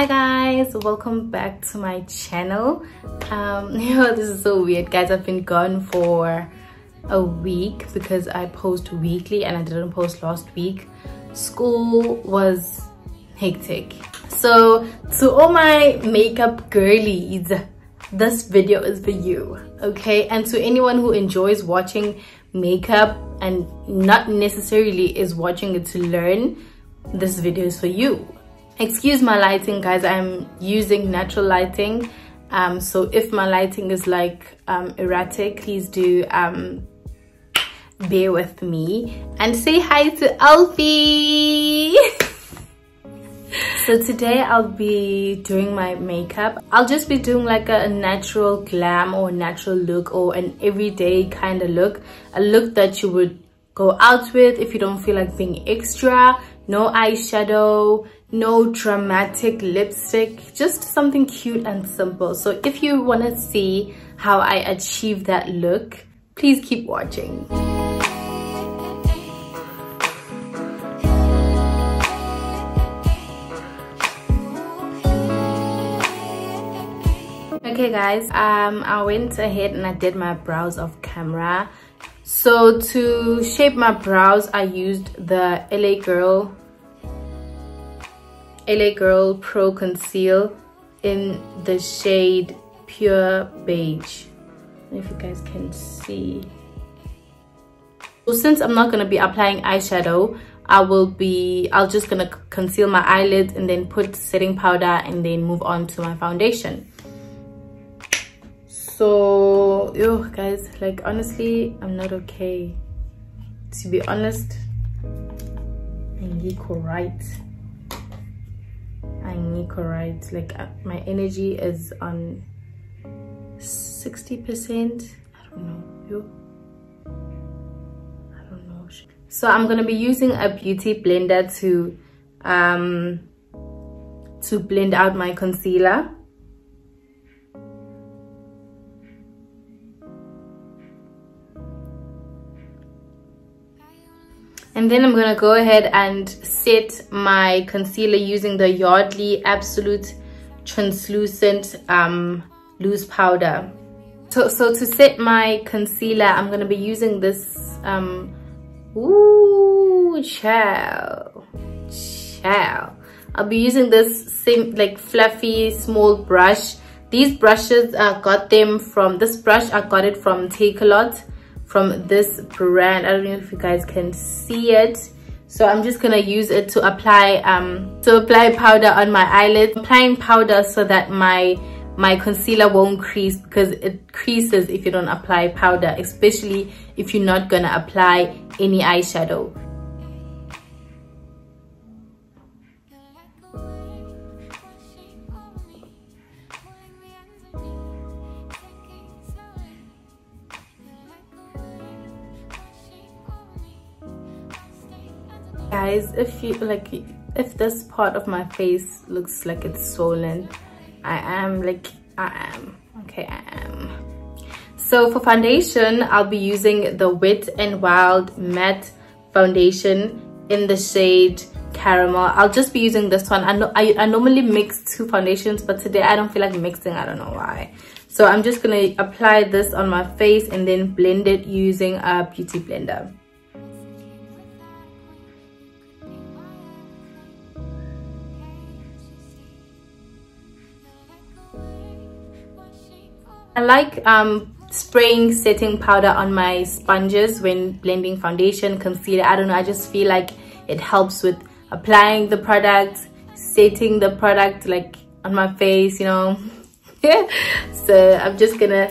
hi guys welcome back to my channel. Um you know this is so weird. Guys i've been gone for a week because i post weekly and i didn't post last week. School was hectic. So to all my makeup girlies this video is for you okay? And to anyone who enjoys watching makeup and not necessarily is watching it to learn this video is for you excuse my lighting guys. I'm using natural lighting. Um, so if my lighting is like um, erratic please do um, bear with me. And say hi to alfie. So today i'll be doing my makeup. I'll just be doing like a, natural glam or natural look or an everyday kind of look. A look that you would go out with if you don't feel like being extra. No eyeshadow no dramatic lipstick just something cute and simple. So if you want to see how i achieve that look please keep watching. Okay guys um i went ahead and i did my brows off camera. So to shape my brows i used the la girl la girl pro conceal in the shade pure beige. If you guys can see. So since i'm not going to be applying eyeshadow i will be i'll just gonna conceal my eyelids and then put setting powder and then move on to my foundation. So yo guys like honestly i'm not okay. To be honest i'm right i'm right like uh, my energy is on 60 percent. I don't know. I don't know. So i'm gonna be using a beauty blender to um to blend out my concealer and then I'm gonna go ahead and set my concealer using the Yardley Absolute Translucent um, Loose Powder. So, so to set my concealer, I'm gonna be using this, um, ooh, chow, chow. I'll be using this same, like fluffy, small brush. These brushes, I got them from, this brush, I got it from Takealot from this brand. I don't know if you guys can see it. So i'm just gonna use it to apply um to apply powder on my eyelid applying powder so that my my concealer won't crease because it creases if you don't apply powder especially if you're not gonna apply any eyeshadow guys if you like if this part of my face looks like it's swollen i am like i am. Okay i am. So for foundation i'll be using the wet and wild matte foundation in the shade caramel. I'll just be using this one. I know I, I normally mix two foundations but today i don't feel like mixing. I don't know why. So i'm just gonna apply this on my face and then blend it using a beauty blender I like um, spraying setting powder on my sponges when blending foundation, concealer. I don't know, I just feel like it helps with applying the product, setting the product like on my face, you know. so I'm just gonna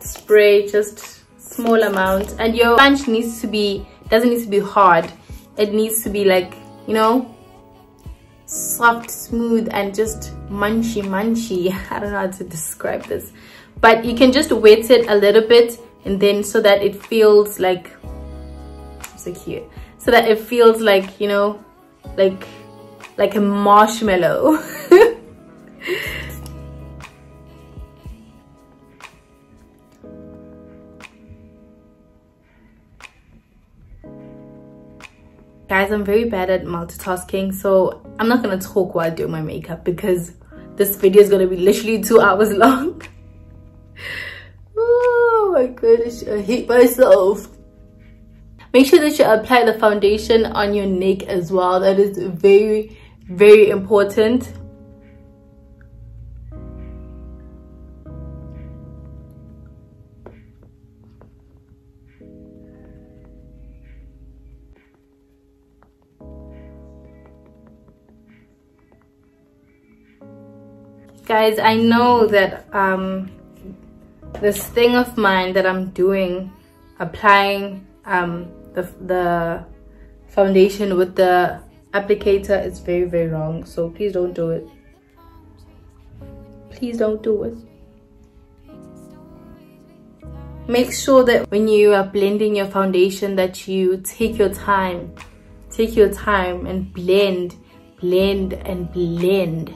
spray just small amount and your sponge needs to be doesn't need to be hard it needs to be like you know soft smooth and just munchy munchy i don't know how to describe this but you can just wet it a little bit and then so that it feels like so cute. So that it feels like you know like like a marshmallow. Guys i'm very bad at multitasking so i'm not gonna talk while doing my makeup because this video is gonna be literally two hours long goodness hate myself. Make sure that you apply the foundation on your neck as well. That is very very important. Guys i know that um this thing of mine that i'm doing applying um the the foundation with the applicator is very very wrong. So please don't do it. Please don't do it. Make sure that when you are blending your foundation that you take your time take your time and blend blend and blend.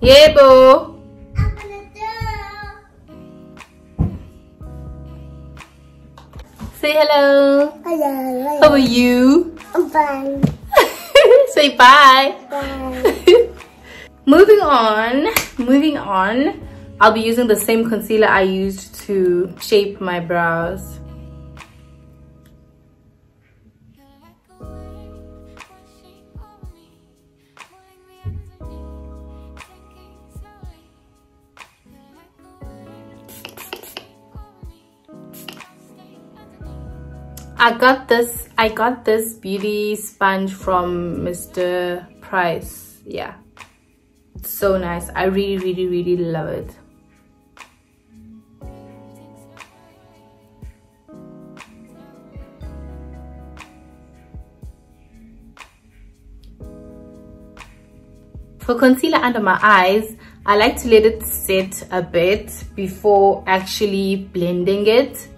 Yeah, boo. Say hello. Hello. How are you? I'm fine. Say bye. Bye. moving on, moving on. I'll be using the same concealer I used to shape my brows. I got this I got this beauty sponge from Mr. Price. Yeah. So nice. I really really really love it. For concealer under my eyes I like to let it sit a bit before actually blending it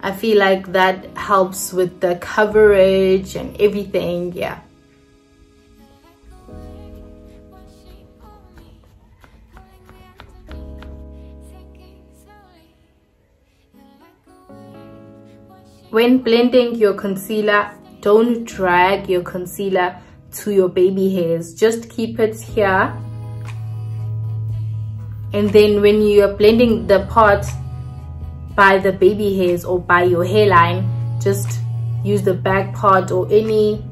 I feel like that helps with the coverage and everything, yeah. When blending your concealer, don't drag your concealer to your baby hairs. Just keep it here. And then when you are blending the part by the baby hairs or by your hairline just use the back part or any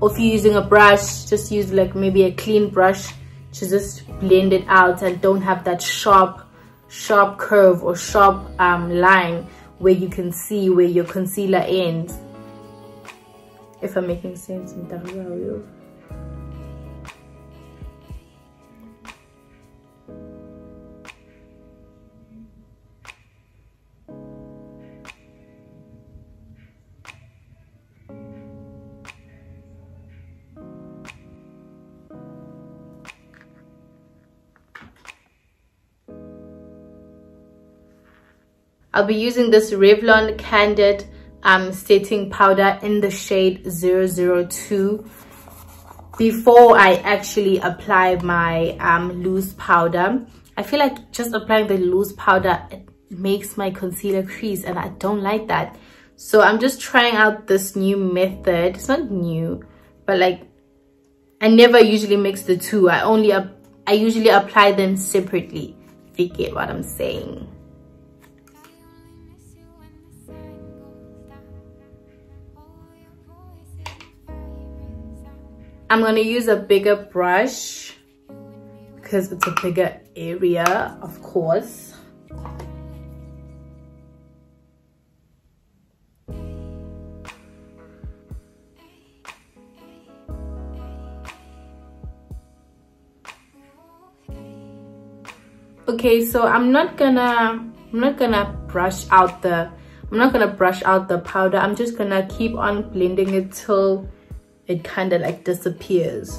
or if you're using a brush just use like maybe a clean brush to just blend it out and don't have that sharp sharp curve or sharp um, line where you can see where your concealer ends. If I'm making sense in I'll be using this Revlon Candid um, setting powder in the shade 002 before I actually apply my um, loose powder. I feel like just applying the loose powder makes my concealer crease and I don't like that. So I'm just trying out this new method. It's not new, but like I never usually mix the two. I only I usually apply them separately, if you get what I'm saying. I'm going to use a bigger brush because it's a bigger area, of course. okay so i'm not gonna i'm not gonna brush out the i'm not gonna brush out the powder i'm just gonna keep on blending it till it kind of like disappears.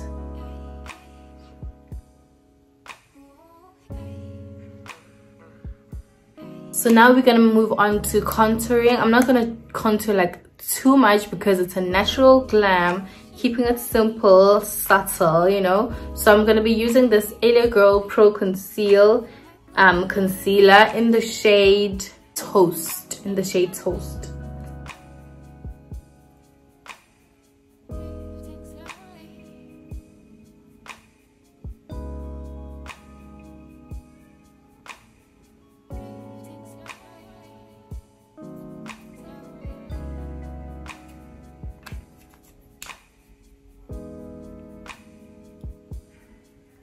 So now we're gonna move on to contouring. I'm not gonna contour like too much because it's a natural glam, keeping it simple, subtle, you know. So I'm gonna be using this LA Girl Pro Conceal um, concealer in the shade Toast, in the shade Toast.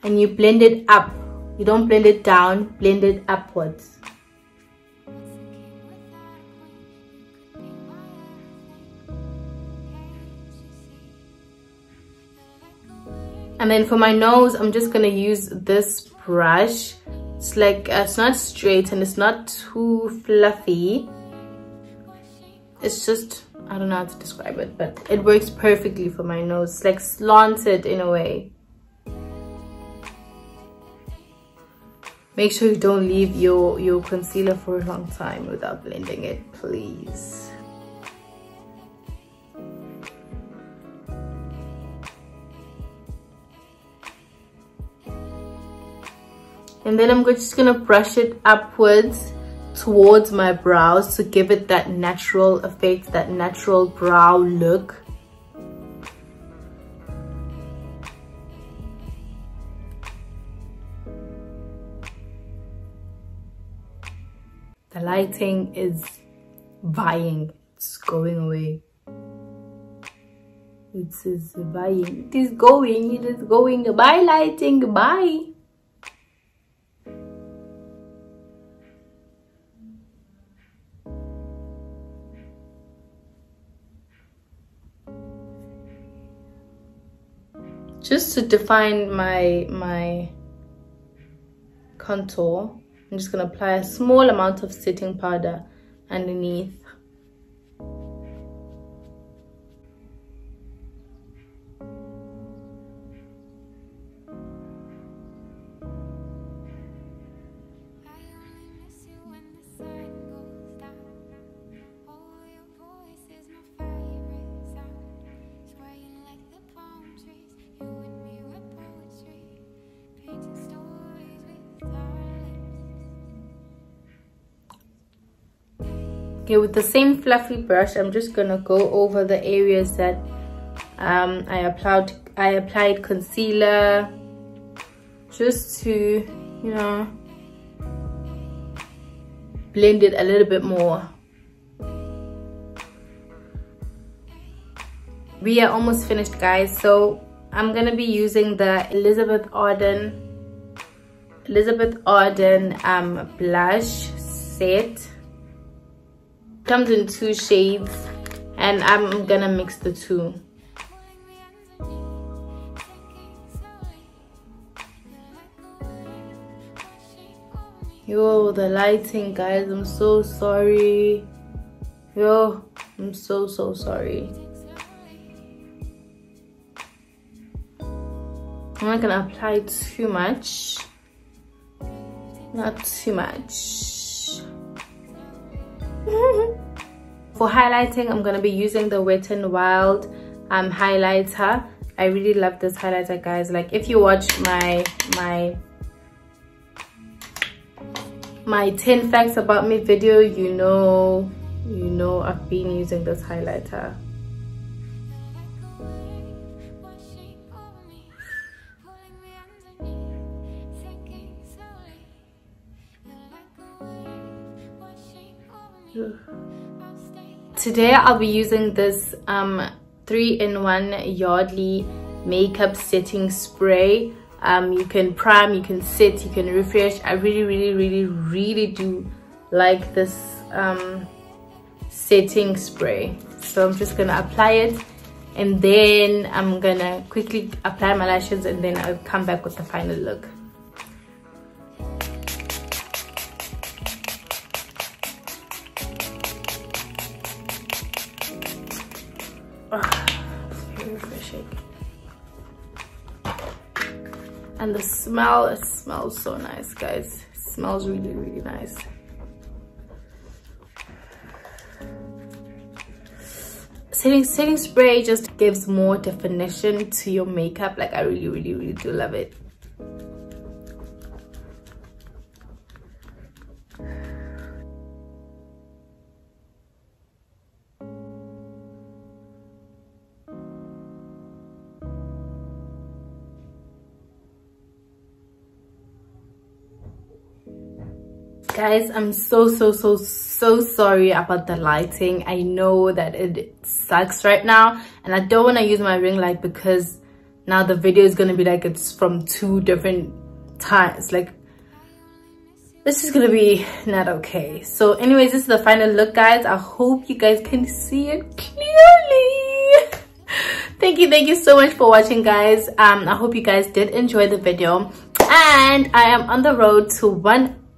And you blend it up. You don't blend it down blend it upwards. And then for my nose i'm just gonna use this brush. It's like uh, it's not straight and it's not too fluffy. It's just i don't know how to describe it but it works perfectly for my nose. It's like slanted in a way make sure you don't leave your your concealer for a long time without blending it please. And then I'm just gonna brush it upwards towards my brows to give it that natural effect that natural brow look lighting is vying. It's going away. It is vying. It is going. It is going. Bye lighting. Bye. Just to define my my contour i'm just going to apply a small amount of setting powder underneath okay with the same fluffy brush i'm just gonna go over the areas that um, i applied i applied concealer just to you know blend it a little bit more. We are almost finished guys. So i'm gonna be using the elizabeth arden elizabeth arden um, blush set comes in two shades and I'm gonna mix the two. Yo the lighting guys I'm so sorry. Yo I'm so so sorry. I'm not gonna apply too much. Not too much For highlighting, I'm going to be using the Wet n Wild um, highlighter. I really love this highlighter, guys. Like, if you watch my, my, my 10 facts about me video, you know, you know I've been using this highlighter. Today I'll be using this um, 3-in-1 Yardley makeup setting spray. Um, you can prime, you can set, you can refresh. I really, really, really, really do like this um, setting spray. So I'm just gonna apply it and then I'm gonna quickly apply my lashes and then I'll come back with the final look. Smell it smells so nice guys. It smells really really nice. Setting setting spray just gives more definition to your makeup. Like i really really really do love it guys i'm so so so so sorry about the lighting. I know that it sucks right now and i don't want to use my ring light because now the video is gonna be like it's from two different times. Like this is gonna be not okay. So anyways this is the final look guys. I hope you guys can see it clearly. Thank you thank you so much for watching guys. Um i hope you guys did enjoy the video. And i am on the road to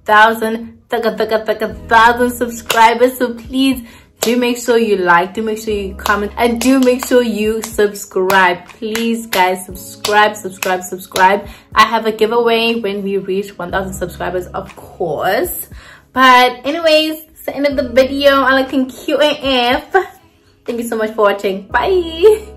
1000 thousand subscribers. So please do make sure you like do make sure you comment and do make sure you subscribe. Please guys subscribe subscribe subscribe. I have a giveaway when we reach 1000 subscribers of course. But anyways it's the end of the video. I'm looking cute af thank you so much for watching. Bye